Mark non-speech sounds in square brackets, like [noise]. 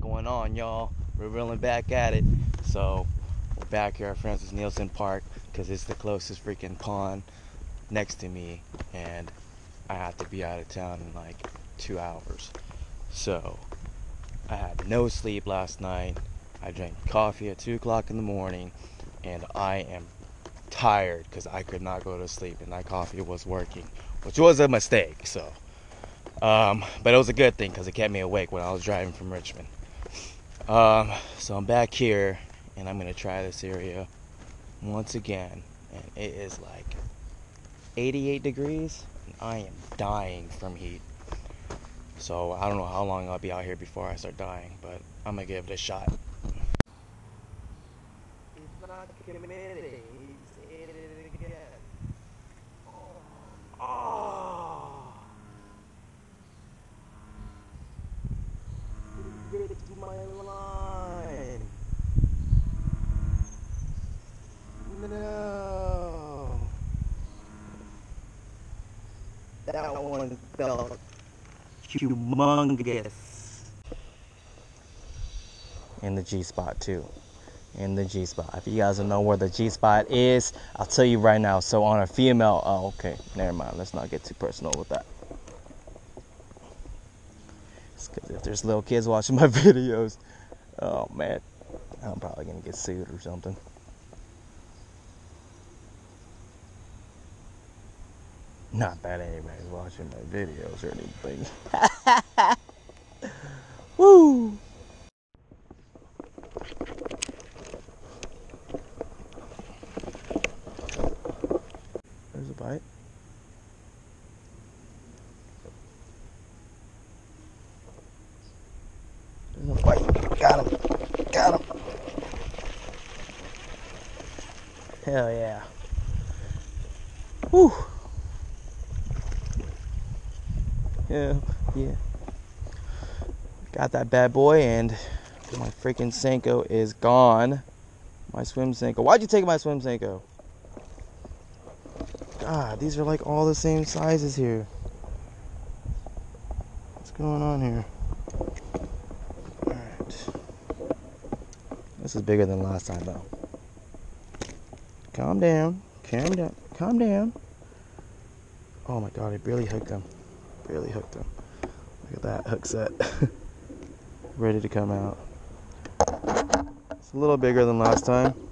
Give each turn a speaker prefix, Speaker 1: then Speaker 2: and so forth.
Speaker 1: going on, y'all? We're reeling back at it. So, we're back here at Francis Nielsen Park because it's the closest freaking pond next to me, and I have to be out of town in like two hours. So, I had no sleep last night. I drank coffee at 2 o'clock in the morning, and I am tired because I could not go to sleep, and that coffee was working, which was a mistake. So, um, but it was a good thing because it kept me awake when I was driving from Richmond. Um, so I'm back here and I'm gonna try this area once again, and it is like 88 degrees, and I am dying from heat. So I don't know how long I'll be out here before I start dying, but I'm gonna give it a shot. It's not committed. He said it again. Oh. Get to my line. No. That one felt humongous. In the G spot too. In the G spot. If you guys don't know where the G spot is, I'll tell you right now. So on a female, oh okay, never mind. Let's not get too personal with that. Because if there's little kids watching my [laughs] videos, oh man, I'm probably gonna get sued or something. Not that anybody's watching my videos or anything. [laughs] Woo! There's a bite. There's a bite. Got him. Got him. Hell yeah. Woo! Yeah, yeah. Got that bad boy, and my freaking Senko is gone. My swim Senko. Why'd you take my swim Senko? God, these are like all the same sizes here. What's going on here? Alright. This is bigger than last time, though. Calm down. Calm down. Calm down. Oh my god, I barely hooked him. Barely hooked him. Look at that hook set. [laughs] Ready to come out. It's a little bigger than last time.